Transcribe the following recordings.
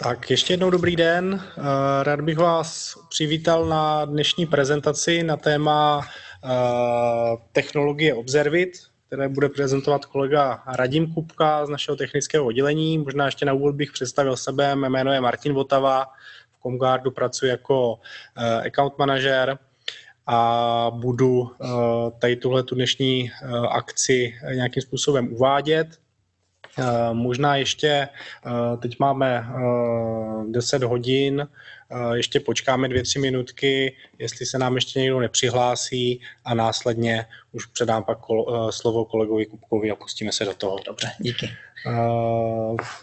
Tak ještě jednou dobrý den. Eh, rád bych vás přivítal na dnešní prezentaci na téma eh, technologie Observit, které bude prezentovat kolega Radim Kupka z našeho technického oddělení. Možná ještě na úvod bych představil sebe. Mé jméno je Martin Votava. V Comguardu pracuji jako eh, account manažer a budu tady tuhle tu dnešní akci nějakým způsobem uvádět. Eh, možná ještě, eh, teď máme 10 eh, hodin, ještě počkáme dvě, tři minutky, jestli se nám ještě někdo nepřihlásí a následně už předám pak kol, slovo kolegovi Kupkovi a pustíme se do toho. Dobře, díky.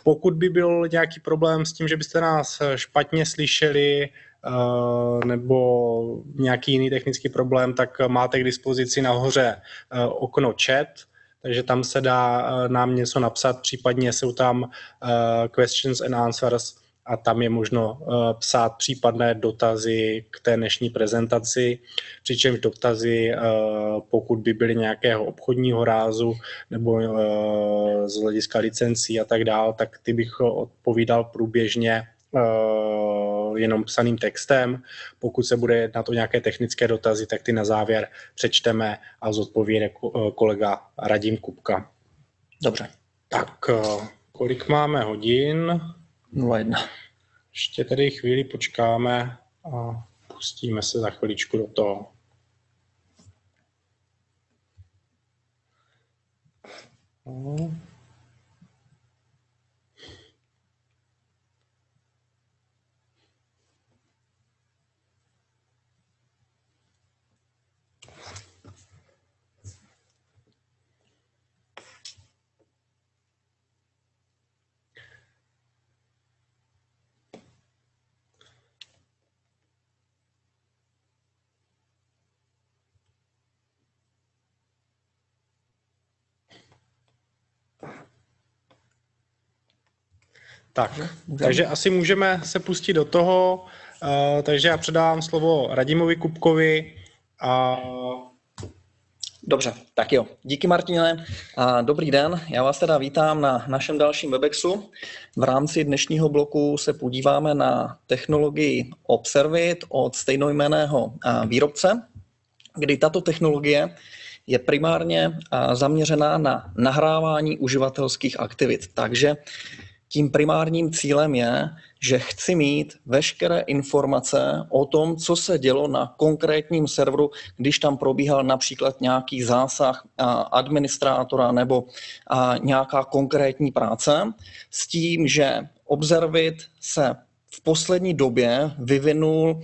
Pokud by byl nějaký problém s tím, že byste nás špatně slyšeli, nebo nějaký jiný technický problém, tak máte k dispozici nahoře okno chat, takže tam se dá eh, nám něco napsat, případně jsou tam eh, questions and answers a tam je možno eh, psát případné dotazy k té dnešní prezentaci, přičemž dotazy, pokud by byly nějakého obchodního rázu nebo z hlediska licencí a tak dál, tak ty bych odpovídal průběžně jenom psaným textem. Pokud se bude jednat o nějaké technické dotazy, tak ty na závěr přečteme a zodpoví kolega Radim Kupka. Dobře. Tak eh, kolik máme hodin? 01. Ještě tedy chvíli počkáme a pustíme se za chviličku do toho. No. Tak, takže asi můžeme se pustit do toho. Uh, takže já předávám slovo Radimovi Kupkovi a Dobře, tak jo. Díky Martine. A dobrý den, já vás teda vítám na našem dalším Webexu. V rámci dnešního bloku se podíváme na technologii Observit od stejnojmeného výrobce, kdy tato technologie je primárně zaměřená na nahrávání uživatelských aktivit. Takže tím primárním cílem je, že chci mít veškeré informace o tom, co se dělo na konkrétním serveru, když tam probíhal například nějaký zásah administrátora nebo nějaká konkrétní práce, s tím, že Observit se v poslední době vyvinul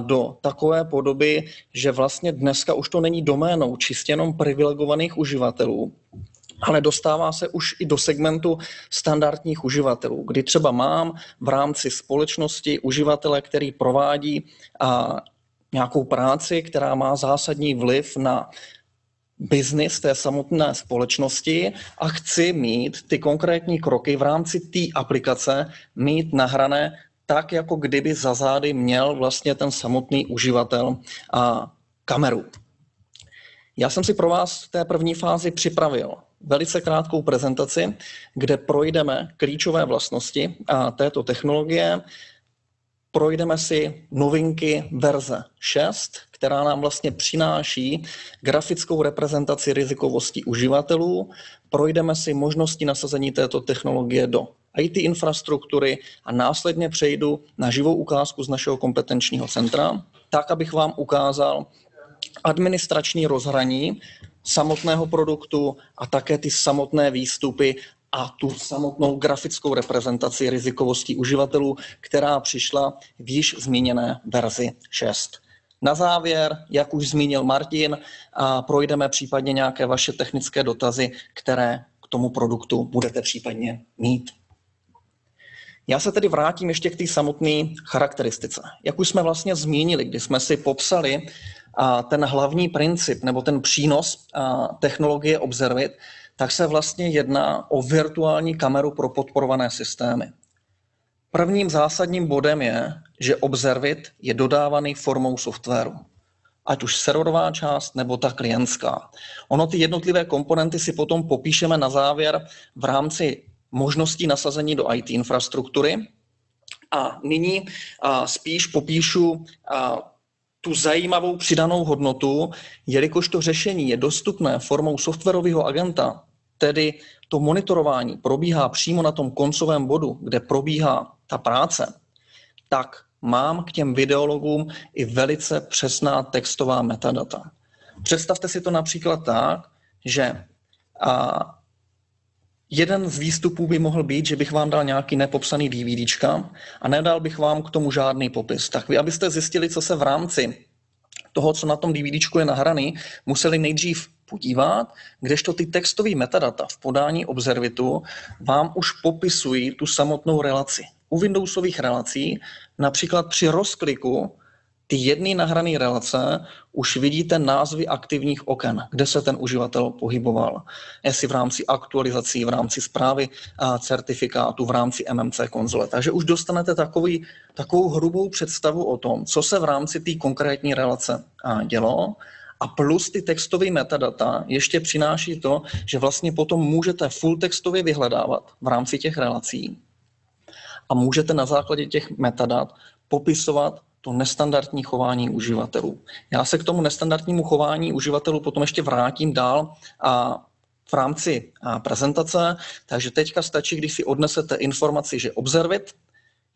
do takové podoby, že vlastně dneska už to není doménou čistě jenom privilegovaných uživatelů, ale dostává se už i do segmentu standardních uživatelů, kdy třeba mám v rámci společnosti uživatele, který provádí a, nějakou práci, která má zásadní vliv na biznis té samotné společnosti a chci mít ty konkrétní kroky v rámci té aplikace mít nahrané tak, jako kdyby za zády měl vlastně ten samotný uživatel a kameru. Já jsem si pro vás v té první fázi připravil velice krátkou prezentaci, kde projdeme klíčové vlastnosti této technologie, projdeme si novinky verze 6, která nám vlastně přináší grafickou reprezentaci rizikovosti uživatelů, projdeme si možnosti nasazení této technologie do IT infrastruktury a následně přejdu na živou ukázku z našeho kompetenčního centra, tak, abych vám ukázal administrační rozhraní samotného produktu a také ty samotné výstupy a tu samotnou grafickou reprezentaci rizikovosti uživatelů, která přišla v již zmíněné verzi 6. Na závěr, jak už zmínil Martin, a projdeme případně nějaké vaše technické dotazy, které k tomu produktu budete případně mít. Já se tedy vrátím ještě k té samotné charakteristice. Jak už jsme vlastně zmínili, když jsme si popsali ten hlavní princip nebo ten přínos technologie Observit, tak se vlastně jedná o virtuální kameru pro podporované systémy. Prvním zásadním bodem je, že Observit je dodávaný formou softwaru. Ať už serverová část nebo ta klientská. Ono ty jednotlivé komponenty si potom popíšeme na závěr v rámci možností nasazení do IT infrastruktury, A nyní spíš popíšu tu zajímavou přidanou hodnotu, jelikož to řešení je dostupné formou softwarového agenta, tedy to monitorování probíhá přímo na tom koncovém bodu, kde probíhá ta práce, tak mám k těm videologům i velice přesná textová metadata. Představte si to například tak, že jeden z výstupů by mohl být, že bych vám dal nějaký nepopsaný DVDčka a nedal bych vám k tomu žádný popis. Tak vy, abyste zjistili, co se v rámci toho, co na tom DVDčku je nahraný, museli nejdřív podívat, kdežto ty textové metadata v podání Observitu vám už popisují tu samotnou relaci. U Windowsových relací, například při rozkliku ty jedné nahrané relace už vidíte názvy aktivních oken, kde se ten uživatel pohyboval. Jestli v rámci aktualizací, v rámci zprávy certifikátu, v rámci MMC konzole. Takže už dostanete takový, takovou hrubou představu o tom, co se v rámci té konkrétní relace dělo. A plus ty textové metadata ještě přináší to, že vlastně potom můžete full textově vyhledávat v rámci těch relací a můžete na základě těch metadat popisovat to nestandardní chování uživatelů. Já se k tomu nestandardnímu chování uživatelů potom ještě vrátím dál a v rámci prezentace, takže teďka stačí, když si odnesete informaci, že Observit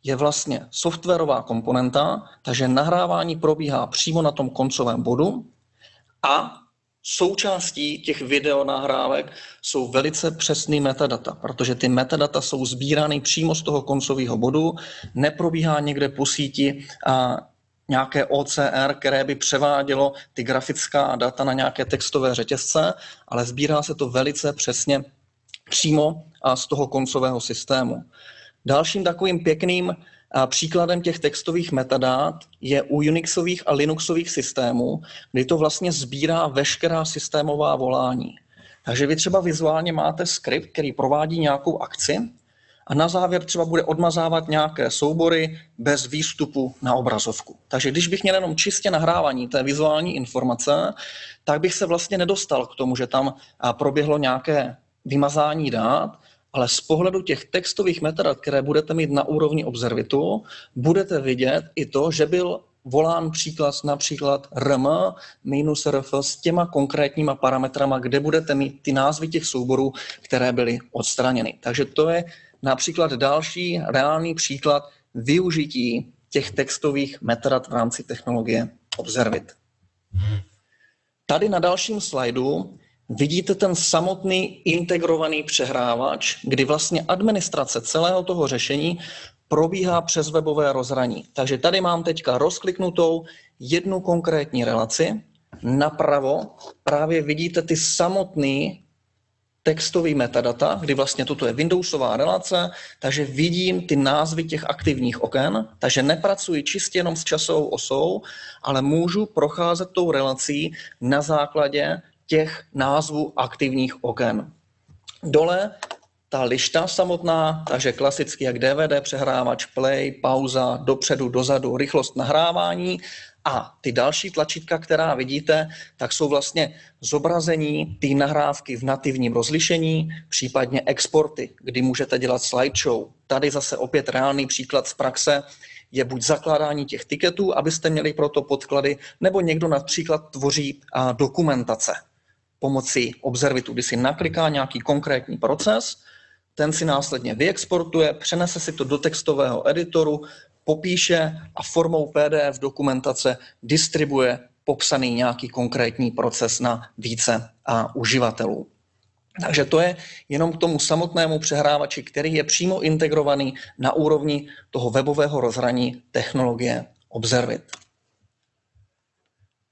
je vlastně softwarová komponenta, takže nahrávání probíhá přímo na tom koncovém bodu a součástí těch videonahrávek jsou velice přesný metadata, protože ty metadata jsou sbírány přímo z toho koncového bodu, neprobíhá někde po síti a nějaké OCR, které by převádělo ty grafická data na nějaké textové řetězce, ale sbírá se to velice přesně přímo z toho koncového systému. Dalším takovým pěkným a příkladem těch textových metadát je u Unixových a Linuxových systémů, kdy to vlastně sbírá veškerá systémová volání. Takže vy třeba vizuálně máte skript, který provádí nějakou akci a na závěr třeba bude odmazávat nějaké soubory bez výstupu na obrazovku. Takže když bych měl jenom čistě nahrávání té vizuální informace, tak bych se vlastně nedostal k tomu, že tam proběhlo nějaké vymazání dát, ale z pohledu těch textových metadat, které budete mít na úrovni observitu, budete vidět i to, že byl volán příklad například rm minus rf s těma konkrétníma parametrama, kde budete mít ty názvy těch souborů, které byly odstraněny. Takže to je například další reálný příklad využití těch textových metadat v rámci technologie Observit. Tady na dalším slajdu vidíte ten samotný integrovaný přehrávač, kdy vlastně administrace celého toho řešení probíhá přes webové rozhraní. Takže tady mám teďka rozkliknutou jednu konkrétní relaci. Napravo právě vidíte ty samotný textový metadata, kdy vlastně toto je Windowsová relace, takže vidím ty názvy těch aktivních oken, takže nepracuji čistě jenom s časovou osou, ale můžu procházet tou relací na základě těch názvů aktivních oken. Dole ta lišta samotná, takže klasicky jak DVD přehrávač, play, pauza, dopředu, dozadu, rychlost nahrávání a ty další tlačítka, která vidíte, tak jsou vlastně zobrazení té nahrávky v nativním rozlišení, případně exporty, kdy můžete dělat slideshow. Tady zase opět reálný příklad z praxe, je buď zakládání těch tiketů, abyste měli pro to podklady, nebo někdo například tvoří dokumentace pomocí Observitu, kdy si nakliká nějaký konkrétní proces, ten si následně vyexportuje, přenese si to do textového editoru, popíše a formou PDF dokumentace distribuje popsaný nějaký konkrétní proces na více a uživatelů. Takže to je jenom k tomu samotnému přehrávači, který je přímo integrovaný na úrovni toho webového rozhraní technologie Observit.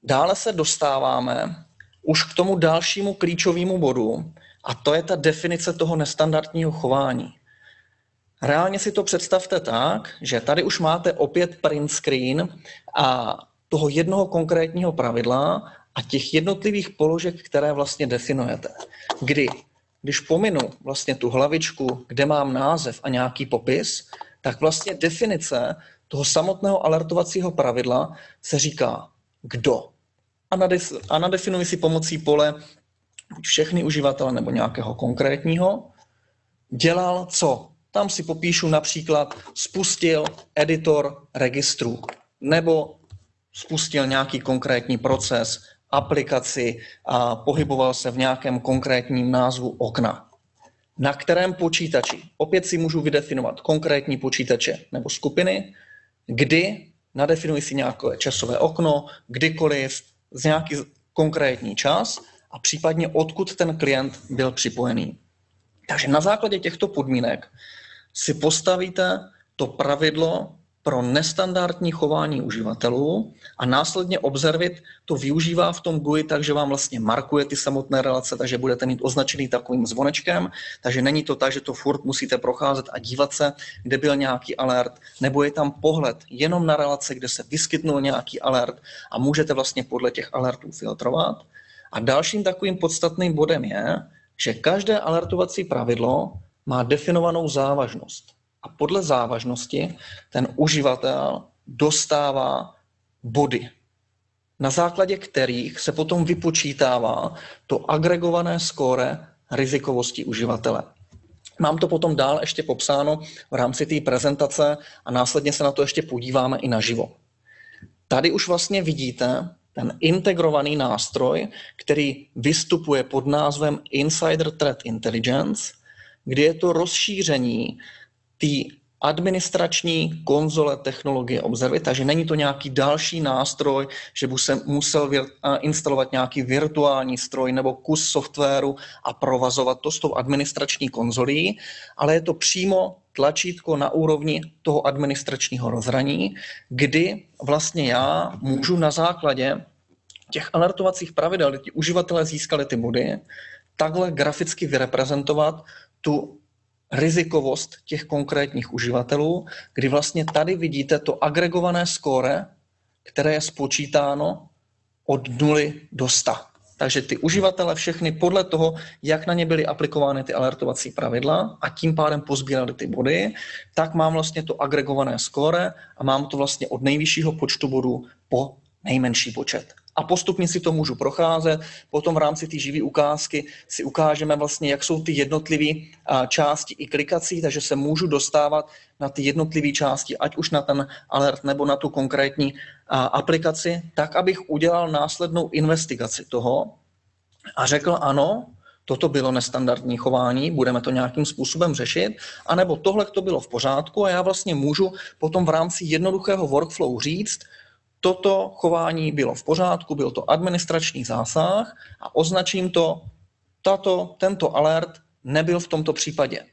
Dále se dostáváme už k tomu dalšímu klíčovému bodu, a to je ta definice toho nestandardního chování. Reálně si to představte tak, že tady už máte opět print screen a toho jednoho konkrétního pravidla a těch jednotlivých položek, které vlastně definujete. Kdy, když pominu vlastně tu hlavičku, kde mám název a nějaký popis, tak vlastně definice toho samotného alertovacího pravidla se říká kdo a, nadef, a nadefinuji si pomocí pole buď všechny uživatele nebo nějakého konkrétního, dělal co. tam si popíšu například spustil editor registru nebo spustil nějaký konkrétní proces, aplikaci a pohyboval se v nějakém konkrétním názvu okna. Na kterém počítači? Opět si můžu vydefinovat konkrétní počítače nebo skupiny, kdy nadefinuji si nějaké časové okno, kdykoliv, z nějaký konkrétní čas a případně odkud ten klient byl připojený. Takže na základě těchto podmínek si postavíte to pravidlo pro nestandardní chování uživatelů a následně Observit to využívá v tom GUI tak, že vám vlastně markuje ty samotné relace, takže budete mít označený takovým zvonečkem, takže není to tak, že to furt musíte procházet a dívat se, kde byl nějaký alert, nebo je tam pohled jenom na relace, kde se vyskytnul nějaký alert a můžete vlastně podle těch alertů filtrovat. A dalším takovým podstatným bodem je, že každé alertovací pravidlo má definovanou závažnost a podle závažnosti ten uživatel dostává body, na základě kterých se potom vypočítává to agregované skóre rizikovosti uživatele. Mám to potom dál ještě popsáno v rámci té prezentace a následně se na to ještě podíváme i naživo. Tady už vlastně vidíte ten integrovaný nástroj, který vystupuje pod názvem Insider Threat Intelligence, kdy je to rozšíření té administrační konzole technologie Observy, takže není to nějaký další nástroj, že by se musel instalovat nějaký virtuální stroj nebo kus softwaru a provazovat to s tou administrační konzolí, ale je to přímo tlačítko na úrovni toho administračního rozhraní, kdy vlastně já můžu na základě těch alertovacích pravidel, kdy ti uživatelé získali ty body, takhle graficky vyreprezentovat tu rizikovost těch konkrétních uživatelů, kdy vlastně tady vidíte to agregované skóre, které je spočítáno od 0 do 100. Takže ty uživatele všechny podle toho, jak na ně byly aplikovány ty alertovací pravidla a tím pádem pozbírali ty body, tak mám vlastně to agregované skóre a mám to vlastně od nejvyššího počtu bodů po nejmenší počet a postupně si to můžu procházet. Potom v rámci té živé ukázky si ukážeme vlastně, jak jsou ty jednotlivé části i klikací, takže se můžu dostávat na ty jednotlivé části, ať už na ten alert nebo na tu konkrétní aplikaci, tak abych udělal následnou investigaci toho a řekl ano, toto bylo nestandardní chování, budeme to nějakým způsobem řešit, anebo tohle to bylo v pořádku a já vlastně můžu potom v rámci jednoduchého workflow říct, toto chování bylo v pořádku, byl to administrační zásah a označím to, tato, tento alert nebyl v tomto případě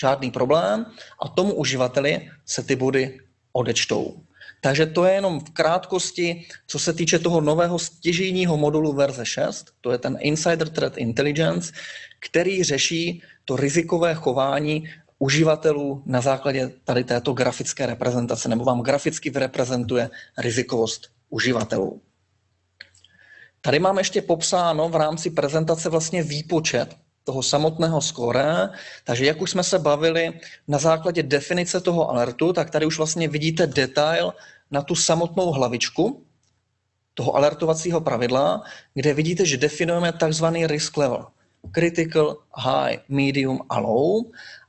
žádný problém a tomu uživateli se ty body odečtou. Takže to je jenom v krátkosti, co se týče toho nového stěžejního modulu verze 6, to je ten Insider Threat Intelligence, který řeší to rizikové chování uživatelů na základě tady této grafické reprezentace, nebo vám graficky vyreprezentuje rizikovost uživatelů. Tady mám ještě popsáno v rámci prezentace vlastně výpočet toho samotného skóre, takže jak už jsme se bavili na základě definice toho alertu, tak tady už vlastně vidíte detail na tu samotnou hlavičku toho alertovacího pravidla, kde vidíte, že definujeme takzvaný risk level. Critical, high, medium a low.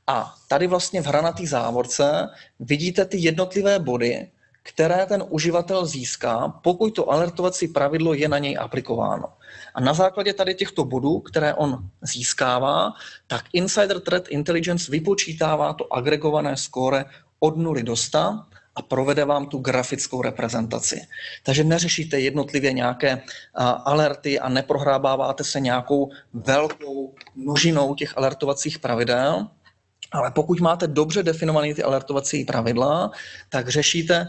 A tady vlastně v hranatý závorce vidíte ty jednotlivé body, které ten uživatel získá, pokud to alertovací pravidlo je na něj aplikováno. A na základě tady těchto bodů, které on získává, tak Insider Threat Intelligence vypočítává to agregované skóre od 0 do 100 a provede vám tu grafickou reprezentaci. Takže neřešíte jednotlivě nějaké alerty a neprohrábáváte se nějakou velkou množinou těch alertovacích pravidel, ale pokud máte dobře definované ty alertovací pravidla, tak řešíte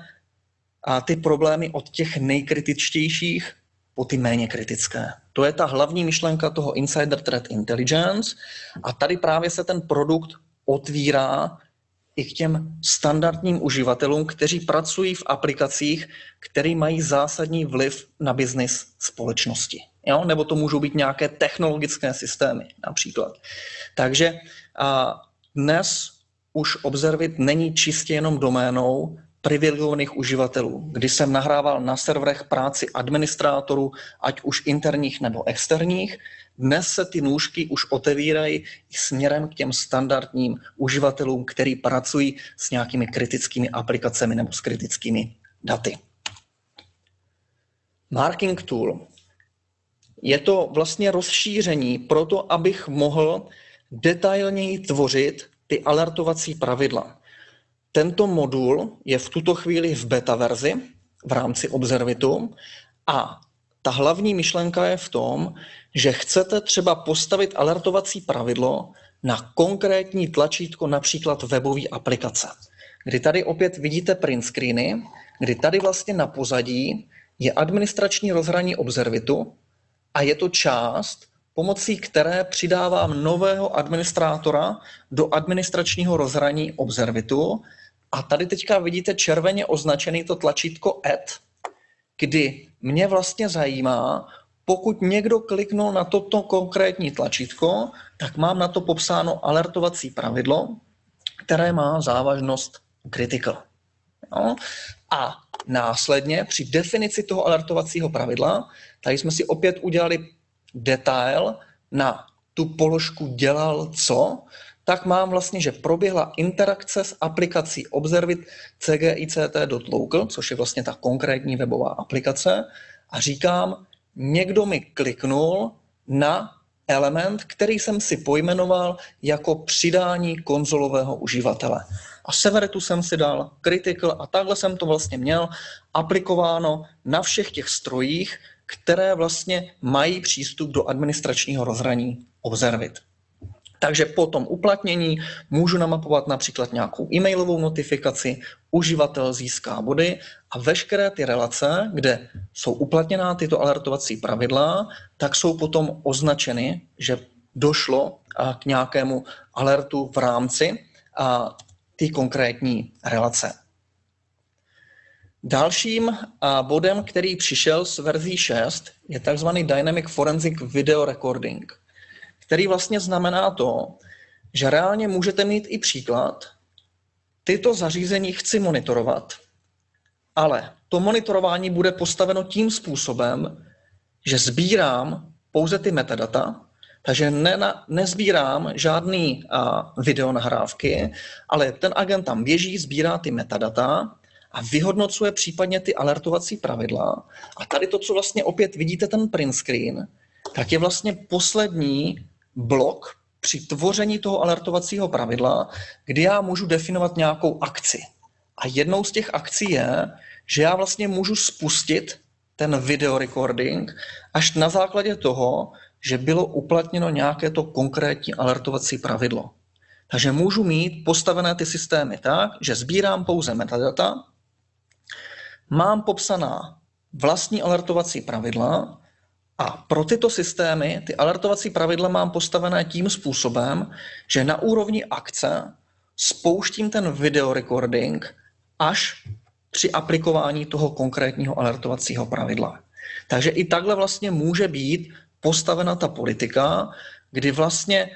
ty problémy od těch nejkritičtějších po ty méně kritické. To je ta hlavní myšlenka toho Insider Threat Intelligence a tady právě se ten produkt otvírá i k těm standardním uživatelům, kteří pracují v aplikacích, které mají zásadní vliv na biznis společnosti. Jo? Nebo to můžou být nějaké technologické systémy například. Takže a dnes už Observit není čistě jenom doménou privilegovaných uživatelů. Když jsem nahrával na serverech práci administrátorů, ať už interních nebo externích, dnes se ty nůžky už otevírají směrem k těm standardním uživatelům, který pracují s nějakými kritickými aplikacemi nebo s kritickými daty. Marking tool. Je to vlastně rozšíření pro to, abych mohl detailněji tvořit ty alertovací pravidla. Tento modul je v tuto chvíli v beta verzi v rámci Observitu a ta hlavní myšlenka je v tom, že chcete třeba postavit alertovací pravidlo na konkrétní tlačítko například webové aplikace. Kdy tady opět vidíte print screeny, kdy tady vlastně na pozadí je administrační rozhraní Observitu a je to část, pomocí které přidávám nového administrátora do administračního rozhraní Observitu. A tady teďka vidíte červeně označený to tlačítko Add, kdy mě vlastně zajímá, pokud někdo kliknul na toto konkrétní tlačítko, tak mám na to popsáno alertovací pravidlo, které má závažnost critical. No? A následně při definici toho alertovacího pravidla, tady jsme si opět udělali detail na tu položku dělal co, tak mám vlastně, že proběhla interakce s aplikací Observit cgict.local, což je vlastně ta konkrétní webová aplikace, a říkám, někdo mi kliknul na element, který jsem si pojmenoval jako přidání konzolového uživatele. A Severitu jsem si dal Critical a takhle jsem to vlastně měl aplikováno na všech těch strojích, které vlastně mají přístup do administračního rozhraní Observit. Takže po tom uplatnění můžu namapovat například nějakou e-mailovou notifikaci, uživatel získá body a veškeré ty relace, kde jsou uplatněná tyto alertovací pravidla, tak jsou potom označeny, že došlo k nějakému alertu v rámci ty konkrétní relace. Dalším bodem, který přišel z verzí 6, je tzv. Dynamic Forensic Video Recording – který vlastně znamená to, že reálně můžete mít i příklad, tyto zařízení chci monitorovat, ale to monitorování bude postaveno tím způsobem, že sbírám pouze ty metadata, takže ne, nezbírám žádný a, videonahrávky, ale ten agent tam běží, sbírá ty metadata a vyhodnocuje případně ty alertovací pravidla. A tady to, co vlastně opět vidíte, ten print screen, tak je vlastně poslední blok při tvoření toho alertovacího pravidla, kdy já můžu definovat nějakou akci. A jednou z těch akcí je, že já vlastně můžu spustit ten video recording až na základě toho, že bylo uplatněno nějaké to konkrétní alertovací pravidlo. Takže můžu mít postavené ty systémy tak, že sbírám pouze metadata, mám popsaná vlastní alertovací pravidla a pro tyto systémy ty alertovací pravidla mám postavené tím způsobem, že na úrovni akce spouštím ten video recording až při aplikování toho konkrétního alertovacího pravidla. Takže i takhle vlastně může být postavena ta politika, kdy vlastně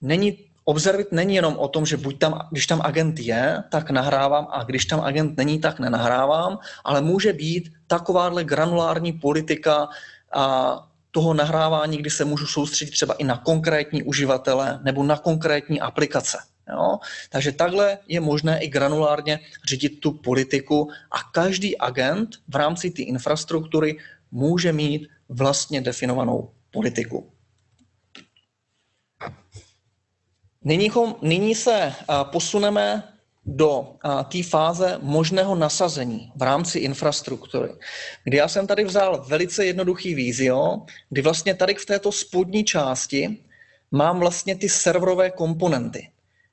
není Observit není jenom o tom, že buď tam, když tam agent je, tak nahrávám a když tam agent není, tak nenahrávám, ale může být takováhle granulární politika a toho nahrávání, kdy se můžu soustředit třeba i na konkrétní uživatele nebo na konkrétní aplikace. Jo? Takže takhle je možné i granulárně řídit tu politiku a každý agent v rámci té infrastruktury může mít vlastně definovanou politiku. Nyní, nyní se posuneme do té fáze možného nasazení v rámci infrastruktury, kdy já jsem tady vzal velice jednoduchý vízio, kdy vlastně tady v této spodní části mám vlastně ty serverové komponenty,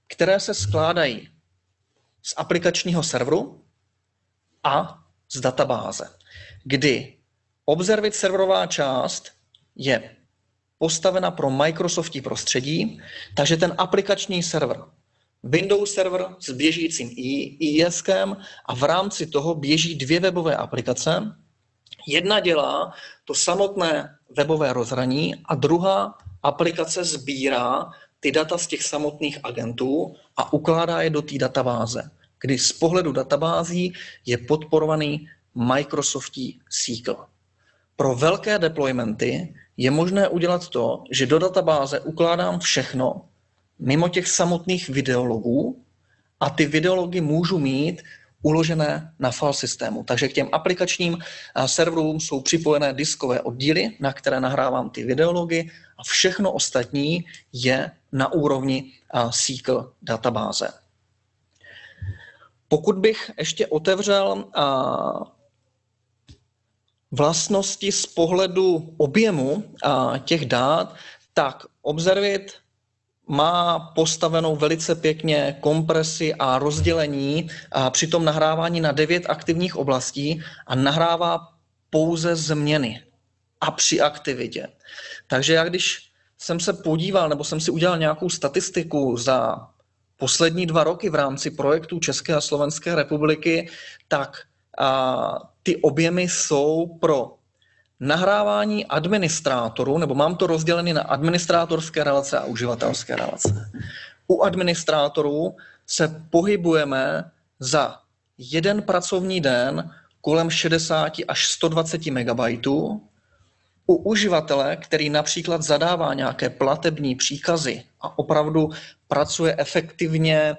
které se skládají z aplikačního serveru a z databáze, kdy Observit serverová část je postavena pro Microsoftí prostředí, takže ten aplikační server Windows server s běžícím IISkem a v rámci toho běží dvě webové aplikace. Jedna dělá to samotné webové rozhraní a druhá aplikace sbírá ty data z těch samotných agentů a ukládá je do té databáze, kdy z pohledu databází je podporovaný Microsoftí SQL. Pro velké deploymenty je možné udělat to, že do databáze ukládám všechno, mimo těch samotných videologů a ty videology můžu mít uložené na file systému. Takže k těm aplikačním serverům jsou připojené diskové oddíly, na které nahrávám ty videology a všechno ostatní je na úrovni SQL databáze. Pokud bych ještě otevřel vlastnosti z pohledu objemu těch dát, tak Observit má postavenou velice pěkně kompresi a rozdělení a při tom nahrávání na devět aktivních oblastí a nahrává pouze změny a při aktivitě. Takže já když jsem se podíval, nebo jsem si udělal nějakou statistiku za poslední dva roky v rámci projektu České a Slovenské republiky, tak a, ty objemy jsou pro nahrávání administrátorů, nebo mám to rozdělené na administrátorské relace a uživatelské relace. U administrátorů se pohybujeme za jeden pracovní den kolem 60 až 120 MB. U uživatele, který například zadává nějaké platební příkazy a opravdu pracuje efektivně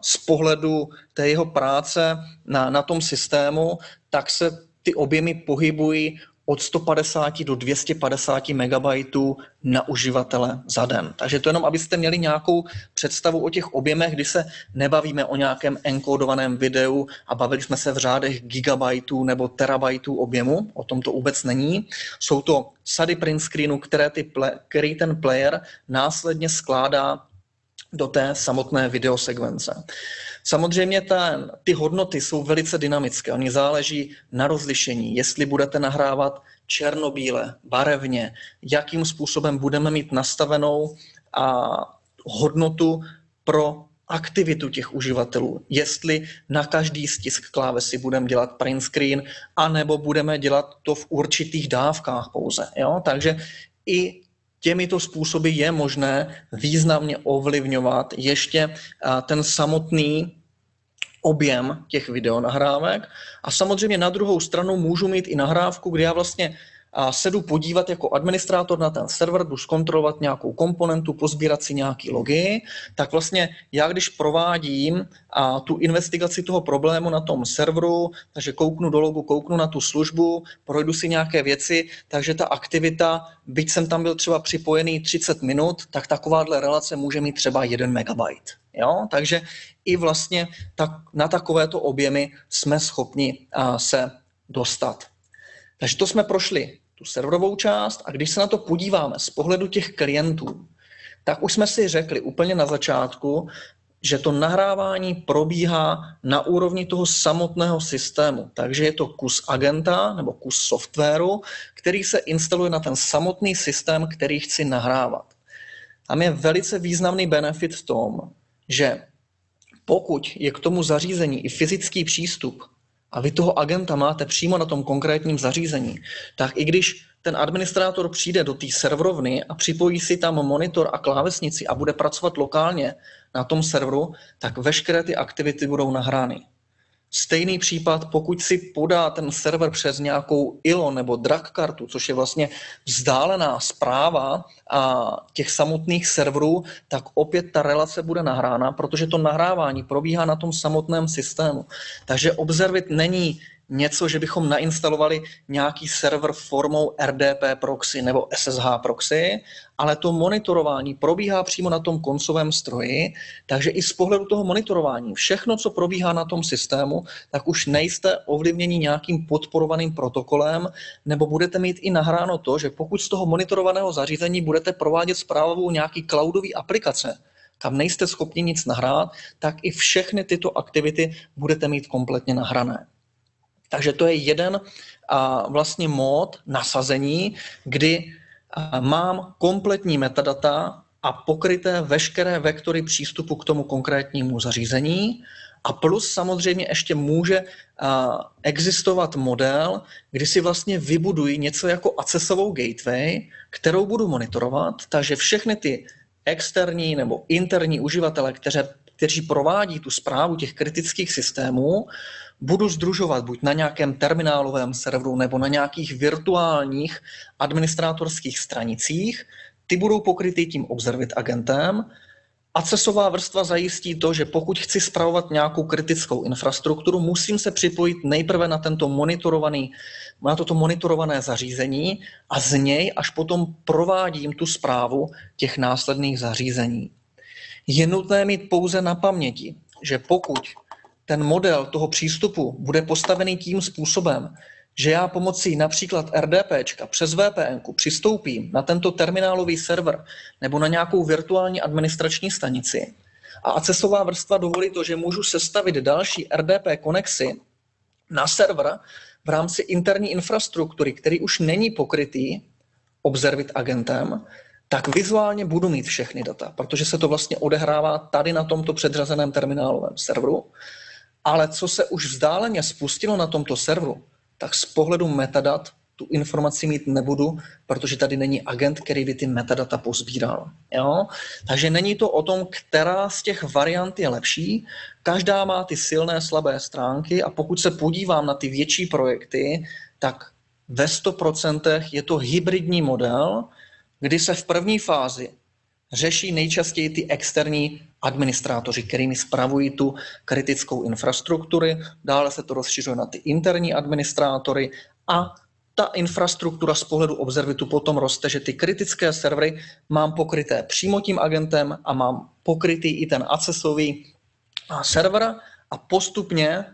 z pohledu té jeho práce na, na tom systému, tak se ty objemy pohybují od 150 do 250 MB na uživatele za den. Takže to jenom, abyste měli nějakou představu o těch objemech, kdy se nebavíme o nějakém enkódovaném videu a bavili jsme se v řádech gigabajtů nebo terabajtů objemu, o tom to vůbec není. Jsou to sady print screenu, které ty který ten player následně skládá do té samotné videosekvence. Samozřejmě ten, ty hodnoty jsou velice dynamické. Oni záleží na rozlišení, jestli budete nahrávat černobíle, barevně, jakým způsobem budeme mít nastavenou a hodnotu pro aktivitu těch uživatelů. Jestli na každý stisk klávesy budeme dělat print screen, anebo budeme dělat to v určitých dávkách pouze. Jo? Takže i těmito způsoby je možné významně ovlivňovat ještě ten samotný objem těch videonahrávek. A samozřejmě na druhou stranu můžu mít i nahrávku, kdy já vlastně a sedu podívat jako administrátor na ten server, jdu zkontrolovat nějakou komponentu, pozbírat si nějaký logy, tak vlastně já, když provádím a tu investigaci toho problému na tom serveru, takže kouknu do logu, kouknu na tu službu, projdu si nějaké věci, takže ta aktivita, byť jsem tam byl třeba připojený 30 minut, tak takováhle relace může mít třeba 1 megabyte. Jo? Takže i vlastně tak, na takovéto objemy jsme schopni se dostat. Takže to jsme prošli tu serverovou část a když se na to podíváme z pohledu těch klientů, tak už jsme si řekli úplně na začátku, že to nahrávání probíhá na úrovni toho samotného systému. Takže je to kus agenta nebo kus softwaru, který se instaluje na ten samotný systém, který chci nahrávat. Tam je velice významný benefit v tom, že pokud je k tomu zařízení i fyzický přístup, a vy toho agenta máte přímo na tom konkrétním zařízení, tak i když ten administrátor přijde do té serverovny a připojí si tam monitor a klávesnici a bude pracovat lokálně na tom serveru, tak veškeré ty aktivity budou nahrány. Stejný případ, pokud si podá ten server přes nějakou ILO nebo drag kartu, což je vlastně vzdálená zpráva a těch samotných serverů, tak opět ta relace bude nahrána, protože to nahrávání probíhá na tom samotném systému. Takže Observit není něco, že bychom nainstalovali nějaký server formou RDP proxy nebo SSH proxy, ale to monitorování probíhá přímo na tom koncovém stroji, takže i z pohledu toho monitorování, všechno, co probíhá na tom systému, tak už nejste ovlivněni nějakým podporovaným protokolem, nebo budete mít i nahráno to, že pokud z toho monitorovaného zařízení budete provádět zprávu nějaký cloudový aplikace, kam nejste schopni nic nahrát, tak i všechny tyto aktivity budete mít kompletně nahrané. Takže to je jeden a, vlastně mód nasazení, kdy mám kompletní metadata a pokryté veškeré vektory přístupu k tomu konkrétnímu zařízení. A plus samozřejmě ještě může existovat model, kdy si vlastně vybuduji něco jako accessovou gateway, kterou budu monitorovat, takže všechny ty externí nebo interní uživatele, které, kteří provádí tu zprávu těch kritických systémů, budu združovat buď na nějakém terminálovém serveru nebo na nějakých virtuálních administrátorských stranicích, ty budou pokryty tím Observit agentem Accesová vrstva zajistí to, že pokud chci spravovat nějakou kritickou infrastrukturu, musím se připojit nejprve na tento monitorovaný, na toto monitorované zařízení a z něj až potom provádím tu zprávu těch následných zařízení. Je nutné mít pouze na paměti, že pokud ten model toho přístupu bude postavený tím způsobem, že já pomocí například RDP přes VPN přistoupím na tento terminálový server nebo na nějakou virtuální administrační stanici a accesová vrstva dovolí to, že můžu sestavit další RDP konexy na server v rámci interní infrastruktury, který už není pokrytý Observit agentem, tak vizuálně budu mít všechny data, protože se to vlastně odehrává tady na tomto předřazeném terminálovém serveru. Ale co se už vzdáleně spustilo na tomto serveru, tak z pohledu metadat tu informaci mít nebudu, protože tady není agent, který by ty metadata pozbíral. Jo? Takže není to o tom, která z těch variant je lepší. Každá má ty silné, slabé stránky a pokud se podívám na ty větší projekty, tak ve 100% je to hybridní model, kdy se v první fázi řeší nejčastěji ty externí administrátoři, kterými spravují tu kritickou infrastrukturu. Dále se to rozšiřuje na ty interní administrátory a ta infrastruktura z pohledu Observitu potom roste, že ty kritické servery mám pokryté přímo tím agentem a mám pokrytý i ten accesový server a postupně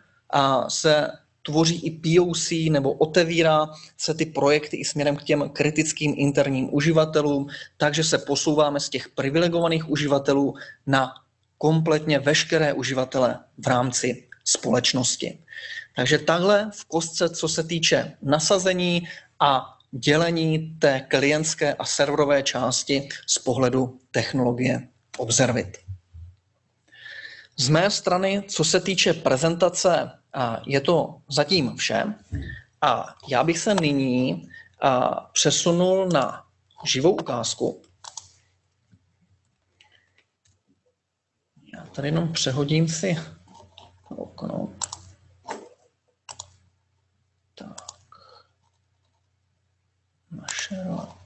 se tvoří i POC nebo otevírá se ty projekty i směrem k těm kritickým interním uživatelům, takže se posouváme z těch privilegovaných uživatelů na kompletně veškeré uživatele v rámci společnosti. Takže takhle v kostce, co se týče nasazení a dělení té klientské a serverové části z pohledu technologie Observit. Z mé strany, co se týče prezentace a je to zatím vše. A já bych se nyní přesunul na živou ukázku. Já tady jenom přehodím si okno. Tak. Našerovat.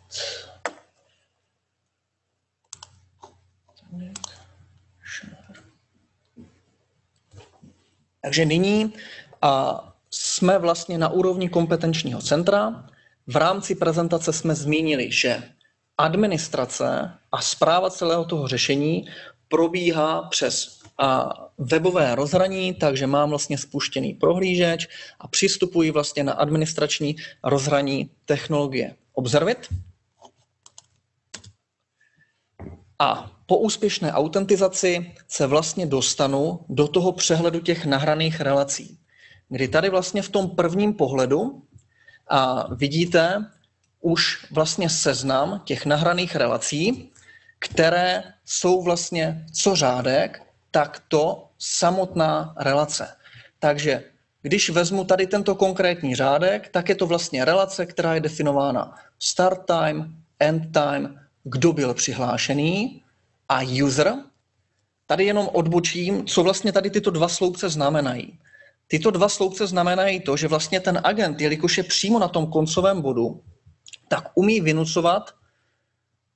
Takže nyní a jsme vlastně na úrovni kompetenčního centra. V rámci prezentace jsme zmínili, že administrace a zpráva celého toho řešení probíhá přes a webové rozhraní, takže mám vlastně spuštěný prohlížeč a přistupuji vlastně na administrační rozhraní technologie Observit. A po úspěšné autentizaci se vlastně dostanu do toho přehledu těch nahraných relací, kdy tady vlastně v tom prvním pohledu a vidíte už vlastně seznam těch nahraných relací, které jsou vlastně co řádek, tak to samotná relace. Takže když vezmu tady tento konkrétní řádek, tak je to vlastně relace, která je definována start time, end time, kdo byl přihlášený a user. Tady jenom odbočím, co vlastně tady tyto dva sloupce znamenají. Tyto dva sloupce znamenají to, že vlastně ten agent, jelikož je přímo na tom koncovém bodu, tak umí vynucovat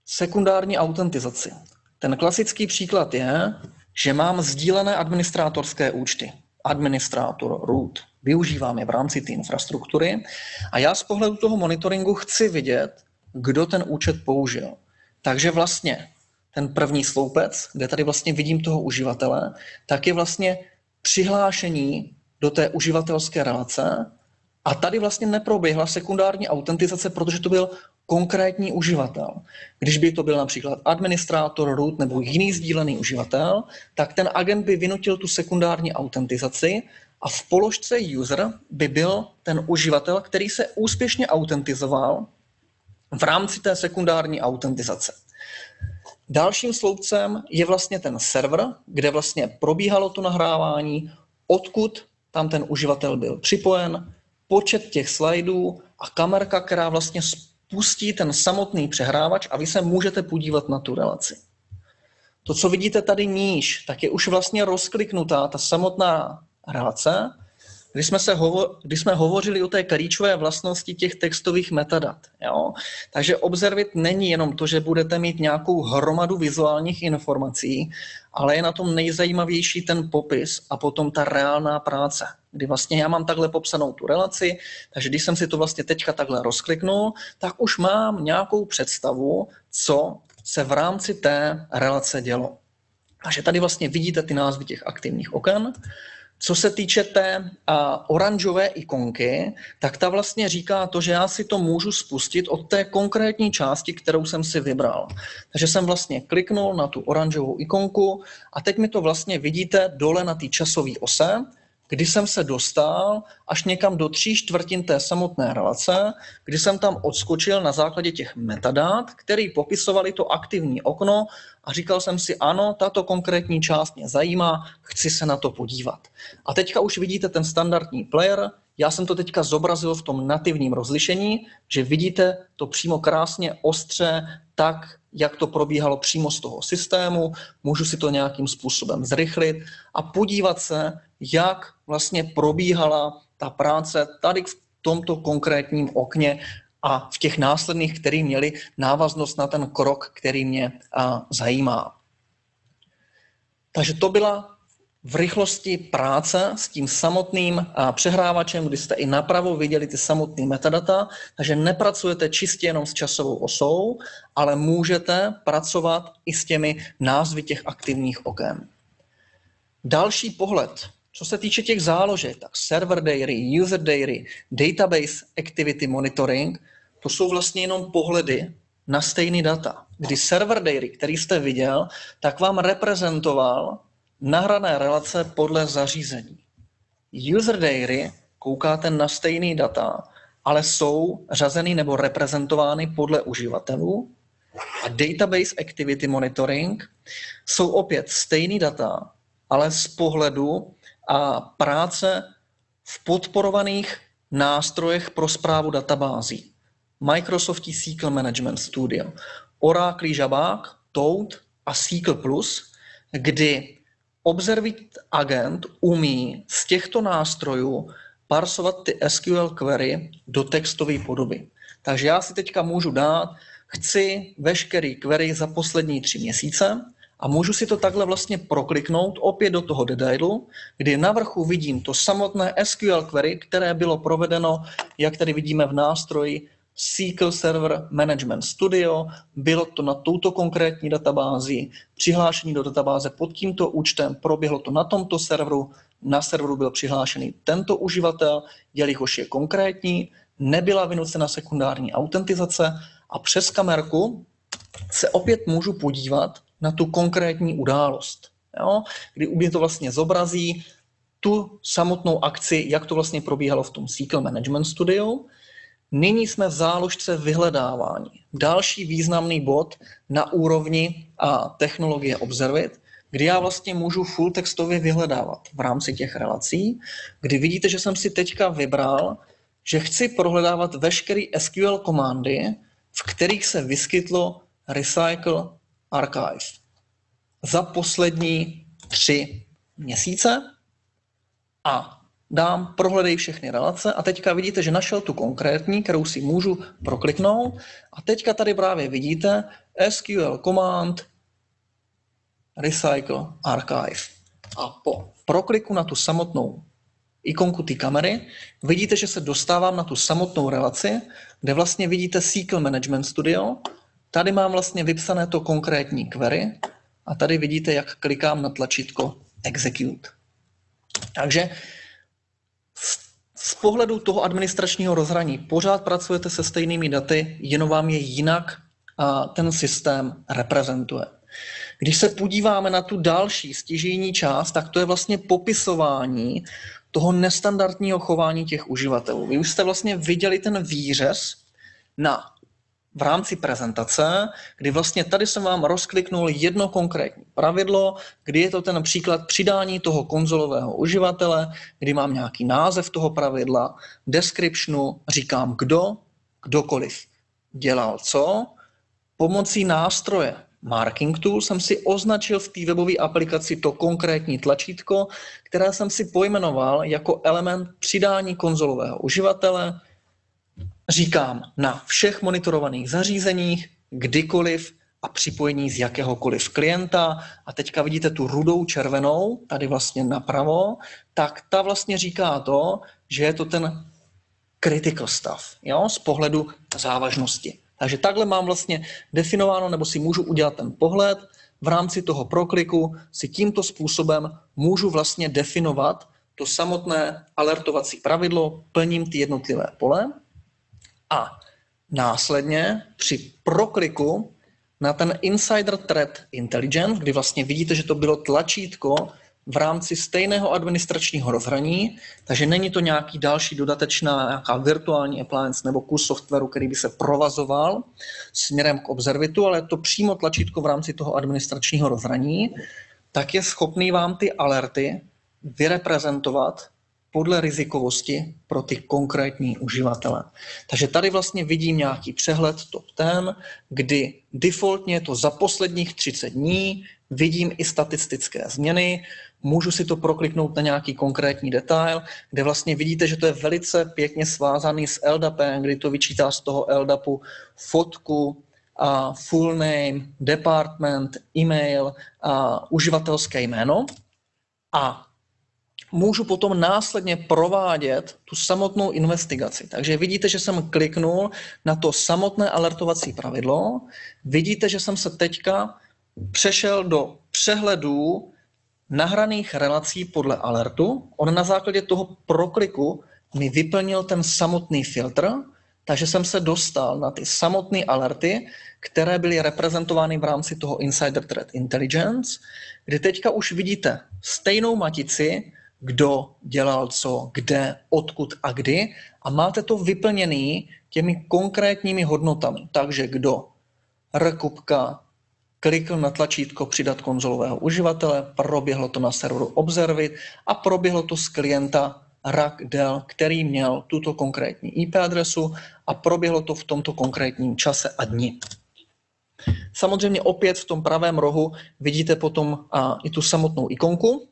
sekundární autentizaci. Ten klasický příklad je, že mám sdílené administrátorské účty. Administrátor, root, využívám je v rámci té infrastruktury a já z pohledu toho monitoringu chci vidět, kdo ten účet použil. Takže vlastně ten první sloupec, kde tady vlastně vidím toho uživatele, tak je vlastně přihlášení do té uživatelské relace a tady vlastně neproběhla sekundární autentizace, protože to byl konkrétní uživatel. Když by to byl například administrátor, root nebo jiný sdílený uživatel, tak ten agent by vynutil tu sekundární autentizaci a v položce user by byl ten uživatel, který se úspěšně autentizoval v rámci té sekundární autentizace. Dalším sloupcem je vlastně ten server, kde vlastně probíhalo to nahrávání, odkud tam ten uživatel byl připojen, počet těch slajdů a kamerka, která vlastně spustí ten samotný přehrávač a vy se můžete podívat na tu relaci. To, co vidíte tady níž, tak je už vlastně rozkliknutá ta samotná relace, když jsme, se hovo, když jsme hovořili o té klíčové vlastnosti těch textových metadat. Jo? Takže Observit není jenom to, že budete mít nějakou hromadu vizuálních informací, ale je na tom nejzajímavější ten popis a potom ta reálná práce, kdy vlastně já mám takhle popsanou tu relaci, takže když jsem si to vlastně teďka takhle rozkliknul, tak už mám nějakou představu, co se v rámci té relace dělo. Takže tady vlastně vidíte ty názvy těch aktivních oken, co se týče té a, oranžové ikonky, tak ta vlastně říká to, že já si to můžu spustit od té konkrétní části, kterou jsem si vybral. Takže jsem vlastně kliknul na tu oranžovou ikonku a teď mi to vlastně vidíte dole na té časové ose, kdy jsem se dostal až někam do tří čtvrtin té samotné relace, kdy jsem tam odskočil na základě těch metadát, který popisovali to aktivní okno a říkal jsem si, ano, tato konkrétní část mě zajímá, chci se na to podívat. A teďka už vidíte ten standardní player, já jsem to teďka zobrazil v tom nativním rozlišení, že vidíte to přímo krásně ostře, tak, jak to probíhalo přímo z toho systému, můžu si to nějakým způsobem zrychlit a podívat se, jak vlastně probíhala ta práce tady v tomto konkrétním okně a v těch následných, který měli návaznost na ten krok, který mě zajímá. Takže to byla v rychlosti práce s tím samotným a, přehrávačem, kdy jste i napravo viděli ty samotné metadata, takže nepracujete čistě jenom s časovou osou, ale můžete pracovat i s těmi názvy těch aktivních oken. Další pohled co se týče těch záložek, tak server diary, user diary, database activity monitoring, to jsou vlastně jenom pohledy na stejný data. Kdy server diary, který jste viděl, tak vám reprezentoval nahrané relace podle zařízení. User diary koukáte na stejný data, ale jsou řazeny nebo reprezentovány podle uživatelů. A database activity monitoring jsou opět stejný data, ale z pohledu a práce v podporovaných nástrojech pro zprávu databází. Microsoft SQL Management Studio, Oracle Jabák, Toad a SQL+, kdy Observit agent umí z těchto nástrojů parsovat ty SQL query do textové podoby. Takže já si teďka můžu dát, chci veškerý query za poslední tři měsíce a můžu si to takhle vlastně prokliknout opět do toho detailu, kdy na vrchu vidím to samotné SQL query, které bylo provedeno, jak tady vidíme v nástroji SQL Server Management Studio, bylo to na touto konkrétní databázi, přihlášení do databáze. Pod tímto účtem, proběhlo to na tomto serveru, na serveru byl přihlášený tento uživatel, jelikož je konkrétní, nebyla vynucena sekundární autentizace a přes kamerku se opět můžu podívat na tu konkrétní událost. Jo? Kdy mě to vlastně zobrazí tu samotnou akci, jak to vlastně probíhalo v tom SQL Management Studio. Nyní jsme v záložce vyhledávání. Další významný bod na úrovni a technologie Observit, kdy já vlastně můžu full textově vyhledávat v rámci těch relací, kdy vidíte, že jsem si teďka vybral, že chci prohledávat veškeré SQL komandy, v kterých se vyskytlo recycle archive. Za poslední tři měsíce a dám prohledej všechny relace a teďka vidíte, že našel tu konkrétní, kterou si můžu prokliknout. A teďka tady právě vidíte SQL command recycle archive. A po prokliku na tu samotnou ikonku té kamery, vidíte, že se dostávám na tu samotnou relaci, kde vlastně vidíte SQL Management Studio Tady mám vlastně vypsané to konkrétní query a tady vidíte, jak klikám na tlačítko Execute. Takže z pohledu toho administračního rozhraní pořád pracujete se stejnými daty, jenom vám je jinak a ten systém reprezentuje. Když se podíváme na tu další stěžejní část, tak to je vlastně popisování toho nestandardního chování těch uživatelů. Vy už jste vlastně viděli ten výřez na v rámci prezentace, kdy vlastně tady jsem vám rozkliknul jedno konkrétní pravidlo, kdy je to ten příklad přidání toho konzolového uživatele, kdy mám nějaký název toho pravidla, descriptionu, říkám kdo, kdokoliv dělal co, pomocí nástroje Marking Tool jsem si označil v té webové aplikaci to konkrétní tlačítko, které jsem si pojmenoval jako element přidání konzolového uživatele. Říkám na všech monitorovaných zařízeních, kdykoliv a připojení z jakéhokoliv klienta. A teďka vidíte tu rudou červenou, tady vlastně napravo, tak ta vlastně říká to, že je to ten critical stav, jo, z pohledu závažnosti. Takže takhle mám vlastně definováno, nebo si můžu udělat ten pohled. V rámci toho prokliku si tímto způsobem můžu vlastně definovat to samotné alertovací pravidlo, plním ty jednotlivé pole a následně při prokliku na ten Insider Threat Intelligence, kdy vlastně vidíte, že to bylo tlačítko v rámci stejného administračního rozhraní, takže není to nějaký další dodatečná nějaká virtuální appliance nebo kus softwaru, který by se provazoval směrem k Observitu, ale to přímo tlačítko v rámci toho administračního rozhraní, tak je schopný vám ty alerty vyreprezentovat podle rizikovosti pro ty konkrétní uživatele. Takže tady vlastně vidím nějaký přehled top 10, kdy defaultně to za posledních 30 dní, vidím i statistické změny, můžu si to prokliknout na nějaký konkrétní detail, kde vlastně vidíte, že to je velice pěkně svázaný s LDAPem, kdy to vyčítá z toho LDAPu fotku, a full name, department, e-mail, a uživatelské jméno. A můžu potom následně provádět tu samotnou investigaci. Takže vidíte, že jsem kliknul na to samotné alertovací pravidlo. Vidíte, že jsem se teďka přešel do přehledů nahraných relací podle alertu. On na základě toho prokliku mi vyplnil ten samotný filtr, takže jsem se dostal na ty samotné alerty, které byly reprezentovány v rámci toho Insider Threat Intelligence, kdy teďka už vidíte stejnou matici, kdo dělal co, kde, odkud a kdy. A máte to vyplněný těmi konkrétními hodnotami. Takže kdo, rekupka, klikl na tlačítko přidat konzolového uživatele, proběhlo to na serveru Observit a proběhlo to z klienta RAK Dell, který měl tuto konkrétní IP adresu a proběhlo to v tomto konkrétním čase a dni. Samozřejmě opět v tom pravém rohu vidíte potom a, i tu samotnou ikonku,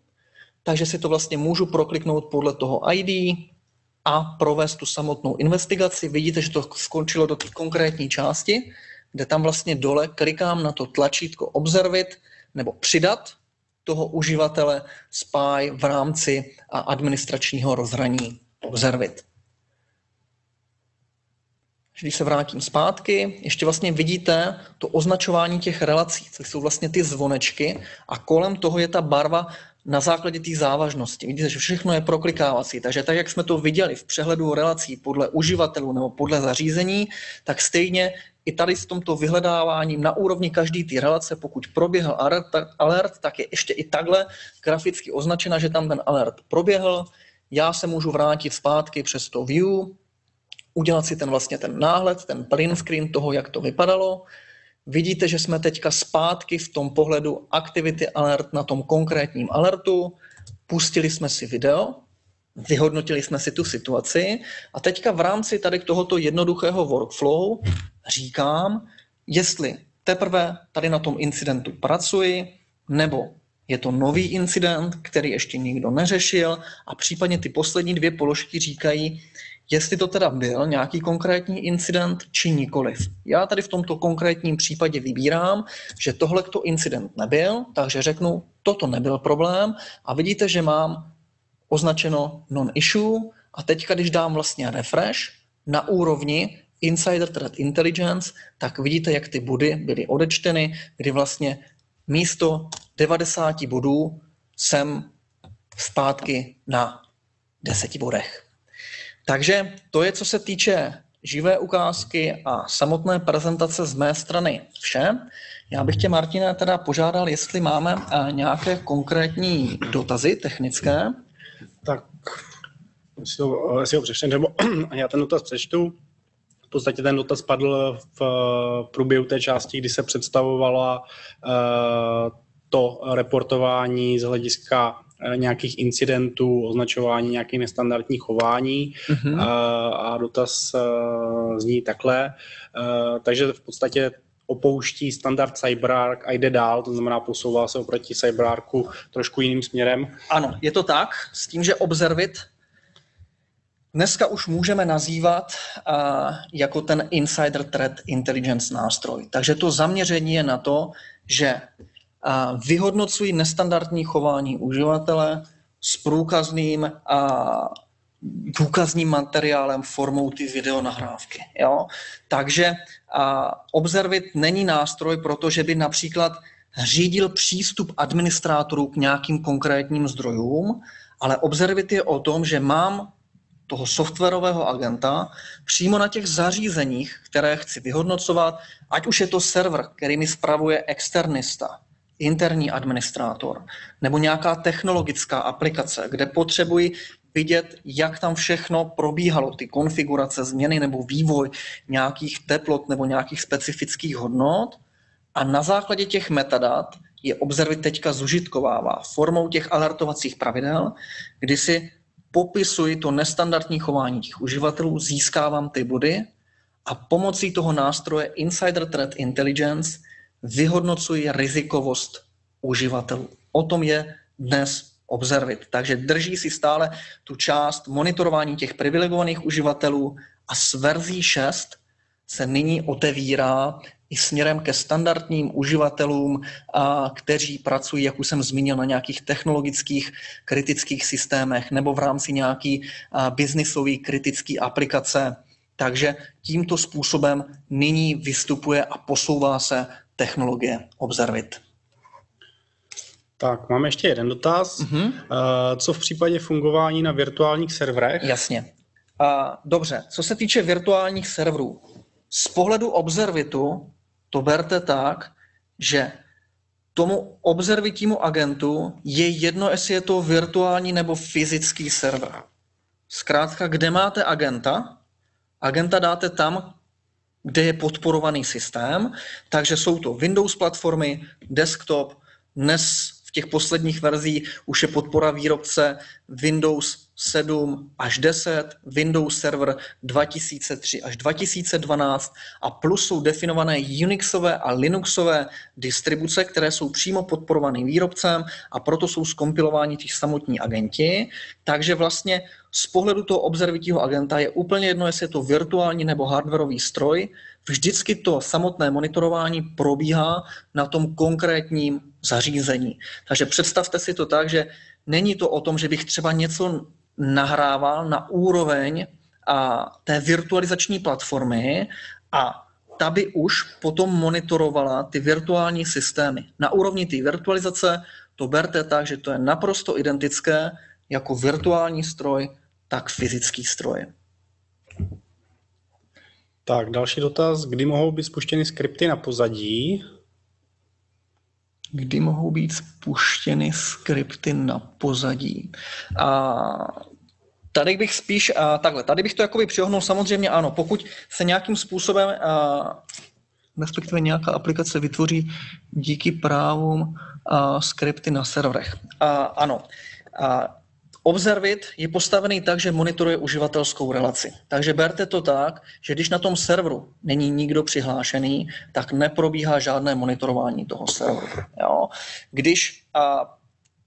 takže si to vlastně můžu prokliknout podle toho ID a provést tu samotnou investigaci. Vidíte, že to skončilo do té konkrétní části, kde tam vlastně dole klikám na to tlačítko Observit nebo přidat toho uživatele Spy v rámci administračního rozhraní Observit. Když se vrátím zpátky, ještě vlastně vidíte to označování těch relací, což jsou vlastně ty zvonečky a kolem toho je ta barva na základě té závažnosti. Vidíte, že všechno je proklikávací, takže tak, jak jsme to viděli v přehledu relací podle uživatelů nebo podle zařízení, tak stejně i tady s tomto vyhledáváním na úrovni každé té relace, pokud proběhl alert, tak je ještě i takhle graficky označena, že tam ten alert proběhl. Já se můžu vrátit zpátky přes to view, udělat si ten vlastně ten náhled, ten print screen toho, jak to vypadalo. Vidíte, že jsme teďka zpátky v tom pohledu activity alert na tom konkrétním alertu. Pustili jsme si video, vyhodnotili jsme si tu situaci a teďka v rámci tady tohoto jednoduchého workflow říkám, jestli teprve tady na tom incidentu pracuji, nebo je to nový incident, který ještě nikdo neřešil a případně ty poslední dvě položky říkají, jestli to teda byl nějaký konkrétní incident či nikoliv. Já tady v tomto konkrétním případě vybírám, že tohle to incident nebyl, takže řeknu, toto nebyl problém a vidíte, že mám označeno non-issue a teďka, když dám vlastně refresh na úrovni Insider Threat Intelligence, tak vidíte, jak ty body byly odečteny, kdy vlastně místo 90 bodů jsem zpátky na 10 bodech. Takže to je, co se týče živé ukázky a samotné prezentace z mé strany vše. Já bych tě, Martine, teda požádal, jestli máme eh, nějaké konkrétní dotazy technické. Tak, jestli ho, jestli ho přečteme, já ten dotaz přečtu. V podstatě ten dotaz padl v průběhu té části, kdy se představovala uh, to reportování z hlediska Eh, nějakých incidentů, označování nějakých nestandardních chování mm-hmm. a, a dotaz uh, zní takhle. Takže v podstatě opouští standard CyberArk a jde dál, to znamená posouvá se oproti CyberArku trošku jiným směrem. Ano, je to tak, s tím, že Observit dneska už můžeme nazývat uh, jako ten Insider Threat Intelligence nástroj. Takže to zaměření je na to, že vyhodnocují nestandardní chování uživatele s průkazným a důkazním materiálem formou ty videonahrávky. Jo? Takže a Observit není nástroj, protože by například řídil přístup administrátorů k nějakým konkrétním zdrojům, ale Observit je o tom, že mám toho softwarového agenta přímo na těch zařízeních, které chci vyhodnocovat, ať už je to server, který mi spravuje externista, interní administrátor, nebo nějaká technologická aplikace, kde potřebuji vidět, jak tam všechno probíhalo, ty konfigurace, změny nebo vývoj nějakých teplot nebo nějakých specifických hodnot. A na základě těch metadat je Observit teďka zužitkovává formou těch alertovacích pravidel, kdy si popisuji to nestandardní chování těch uživatelů, získávám ty body a pomocí toho nástroje Insider Threat Intelligence vyhodnocuji rizikovost uživatelů. O tom je dnes Observit. Takže drží si stále tu část monitorování těch privilegovaných uživatelů a s verzí 6 se nyní otevírá i směrem ke standardním uživatelům, a kteří pracují, jak už jsem zmínil, na nějakých technologických kritických systémech nebo v rámci nějaký biznisový kritický aplikace. Takže tímto způsobem nyní vystupuje a posouvá se technologie Observit. Tak, máme ještě jeden dotaz. Mm-hmm. Co v případě fungování na virtuálních serverech? Jasně. Dobře, co se týče virtuálních serverů, z pohledu Observitu to berte tak, že tomu observitímu agentu je jedno, jestli je to virtuální nebo fyzický server. Zkrátka, kde máte agenta, agenta dáte tam, kde je podporovaný systém, takže jsou to Windows platformy, desktop, dnes v těch posledních verzích už je podpora výrobce Windows 7 až 10, Windows Server 2003 až 2012 a plus jsou definované Unixové a Linuxové distribuce, které jsou přímo podporované výrobcem a proto jsou skompilováni těch samotní agenti. Takže vlastně z pohledu toho observitího agenta je úplně jedno, jestli je to virtuální nebo hardwareový stroj, vždycky to samotné monitorování probíhá na tom konkrétním zařízení. Takže představte si to tak, že není to o tom, že bych třeba něco nahrával na úroveň a té virtualizační platformy a ta by už potom monitorovala ty virtuální systémy. Na úrovni té virtualizace to berte tak, že to je naprosto identické jako virtuální stroj, tak fyzický stroj. Tak, další dotaz. Kdy mohou být spuštěny skripty na pozadí? Kdy mohou být spuštěny skripty na pozadí? A tady bych spíš, a takhle, tady bych to jakoby přihohnul samozřejmě ano, pokud se nějakým způsobem, a, respektive nějaká aplikace vytvoří díky právům a, skripty na serverech. A, ano, a, Observit je postavený tak, že monitoruje uživatelskou relaci. Takže berte to tak, že když na tom serveru není nikdo přihlášený, tak neprobíhá žádné monitorování toho serveru. Jo? Když a,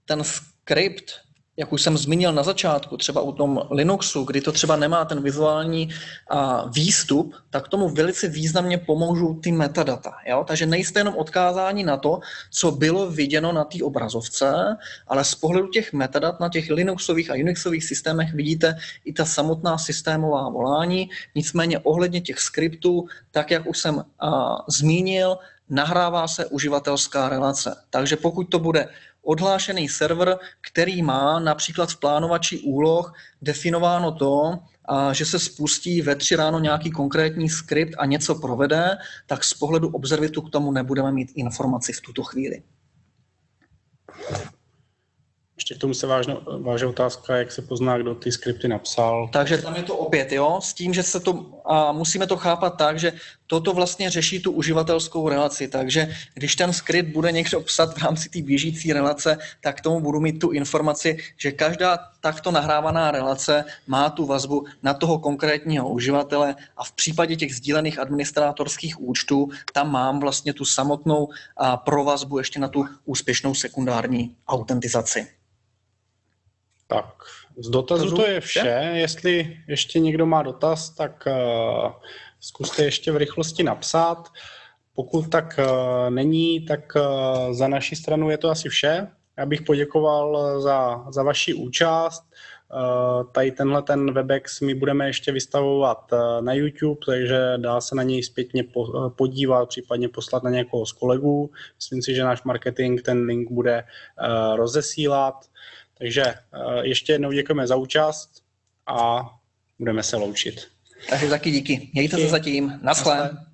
ten skript jak už jsem zmínil na začátku, třeba u tom Linuxu, kdy to třeba nemá ten vizuální a, výstup, tak tomu velice významně pomůžou ty metadata. Jo? Takže nejste jenom odkázání na to, co bylo viděno na té obrazovce, ale z pohledu těch metadat na těch Linuxových a Unixových systémech vidíte i ta samotná systémová volání. Nicméně ohledně těch skriptů, tak jak už jsem a, zmínil, nahrává se uživatelská relace. Takže pokud to bude odhlášený server, který má například v plánovači úloh definováno to, a že se spustí ve tři ráno nějaký konkrétní skript a něco provede, tak z pohledu observitu k tomu nebudeme mít informaci v tuto chvíli. Ještě k tomu se vážno, váže otázka, jak se pozná, kdo ty skripty napsal. Takže tam je to opět, jo, s tím, že se to a musíme to chápat tak, že toto vlastně řeší tu uživatelskou relaci, takže když ten skrypt bude někdo psat v rámci té běžící relace, tak tomu budu mít tu informaci, že každá takto nahrávaná relace má tu vazbu na toho konkrétního uživatele a v případě těch sdílených administrátorských účtů tam mám vlastně tu samotnou provazbu ještě na tu úspěšnou sekundární autentizaci. Tak, z dotazu to je vše. Jestli ještě někdo má dotaz, tak uh, zkuste ještě v rychlosti napsat. Pokud tak uh, není, tak uh, za naší stranu je to asi vše. Já bych poděkoval za, za vaši účast. Tady tenhle ten Webex my budeme ještě vystavovat na YouTube, takže dá se na něj zpětně po, podívat, případně poslat na někoho z kolegů. Myslím si, že náš marketing ten link bude rozesílat. Takže eh, ještě jednou děkujeme za účast a budeme se loučit. Takže taky díky. Mějte se zatím. Naschle. Naschle.